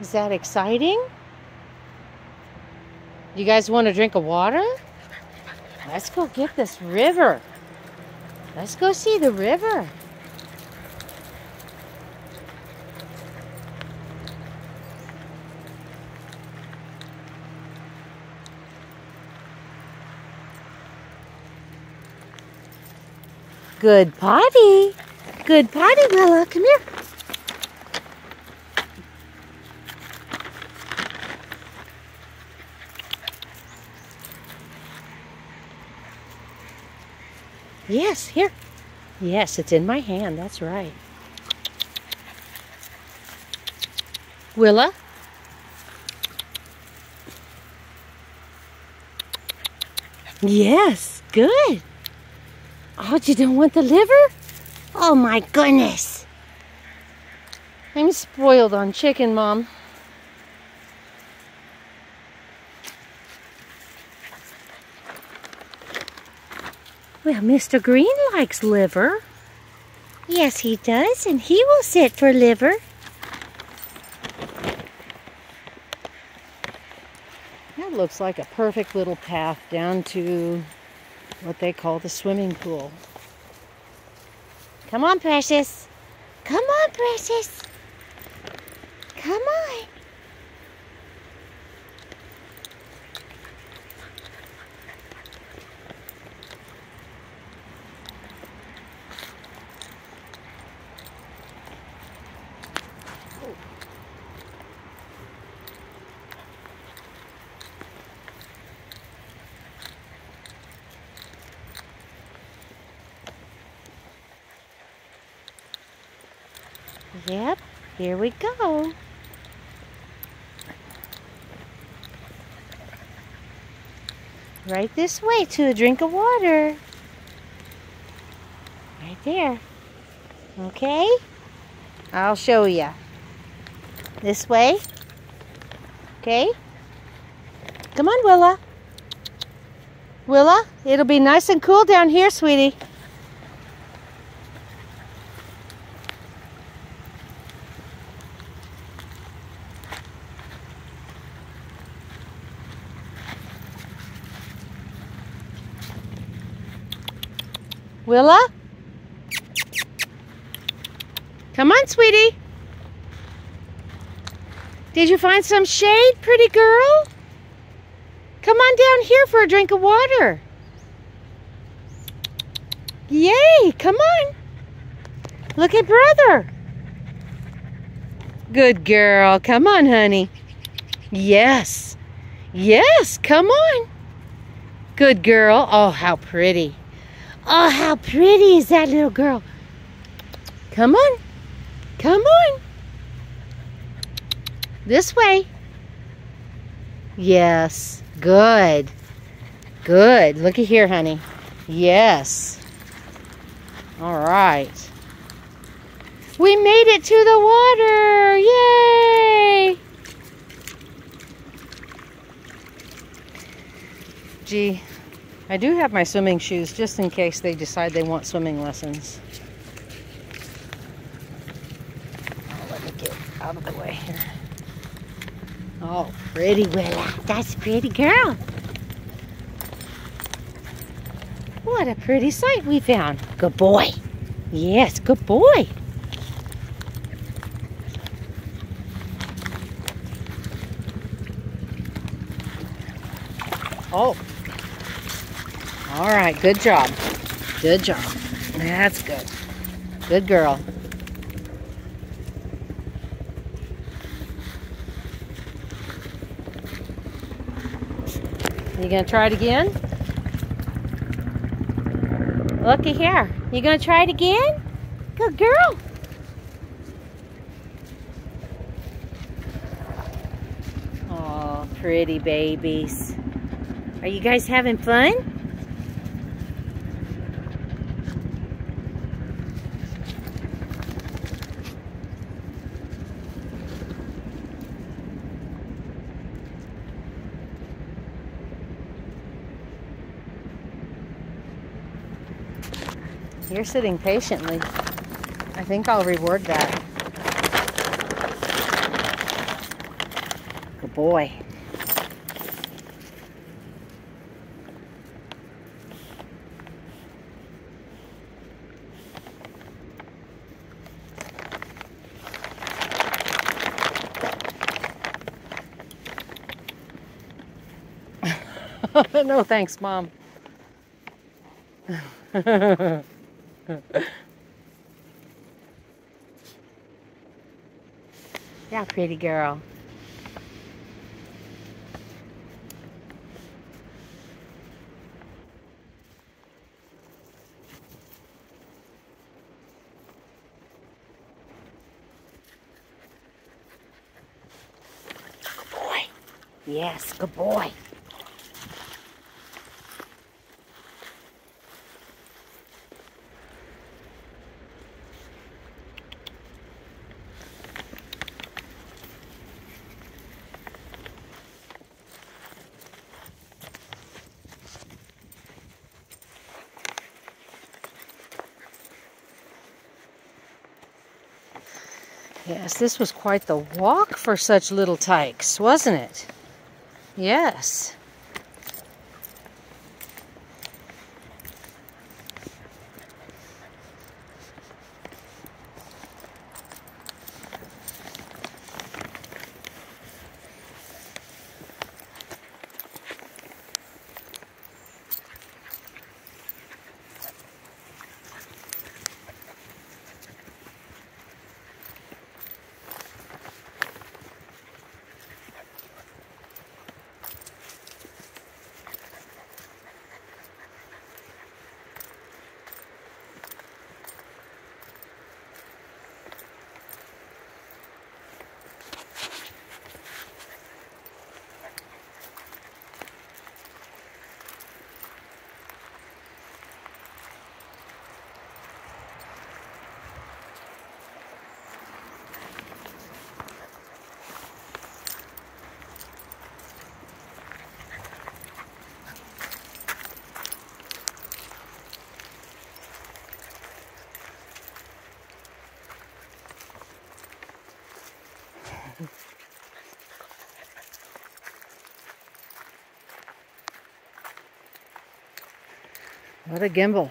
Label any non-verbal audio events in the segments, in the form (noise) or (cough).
Is that exciting? You guys want a drink of water? Let's go get this river. Let's go see the river. Good potty. Good potty, Willa. Come here. Yes, here. Yes, it's in my hand. That's right. Willa? Yes, good. Oh, you don't want the liver? Oh my goodness. I'm spoiled on chicken, Mom. Well, Mr. Green likes liver. Yes, he does, and he will sit for liver. That looks like a perfect little path down to what they call the swimming pool. Come on, Precious. Come on, Precious. Come on. Yep, here we go. Right this way to a drink of water. Right there. Okay? I'll show you. This way. Okay? Come on, Willa. Willa, it'll be nice and cool down here, sweetie. Willa? Come on, sweetie. Did you find some shade, pretty girl? Come on down here for a drink of water. Yay, come on. Look at brother. Good girl. Come on, honey. Yes. Yes, come on. Good girl. Oh, how pretty. Oh, how pretty is that little girl? Come on. Come on. This way. Yes. Good. Good. Looky here, honey. Yes. All right. We made it to the water. Yay. Gee, I do have my swimming shoes just in case they decide they want swimming lessons. Oh, let me get out of the way here. Oh, pretty Willa. That's a pretty girl. What a pretty sight we found. Good boy. Yes, good boy. Oh, all right, good job. Good job. That's good. Good girl. You gonna try it again? Looky here. You gonna try it again? Good girl. Oh, pretty babies. Are you guys having fun? You're sitting patiently. I think I'll reward that. Good boy. (laughs) no thanks, Mom. (laughs) (laughs) yeah, pretty girl. Good boy. Yes, good boy. Yes, this was quite the walk for such little tykes, wasn't it? Yes. What a gimbal.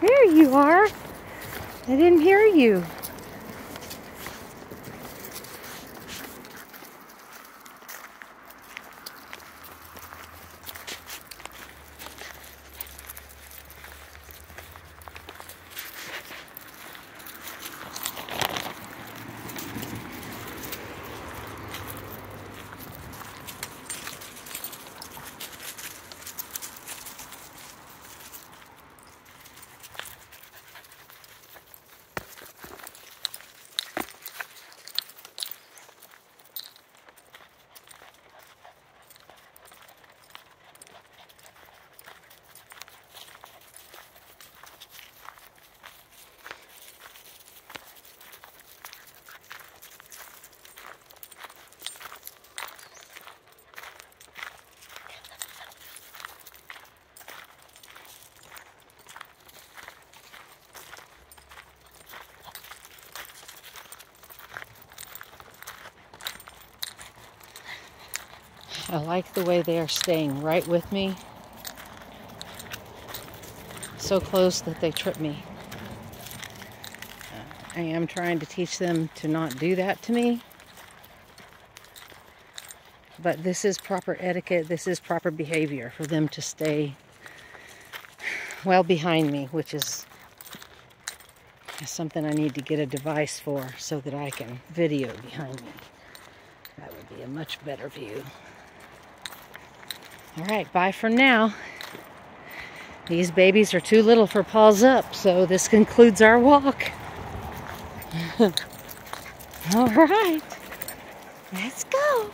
There you are. I didn't hear you. I like the way they are staying right with me. So close that they trip me. I am trying to teach them to not do that to me. But this is proper etiquette, this is proper behavior for them to stay well behind me, which is something I need to get a device for so that I can video behind me. That would be a much better view. All right, bye for now. These babies are too little for paws up, so this concludes our walk. (laughs) All right, let's go.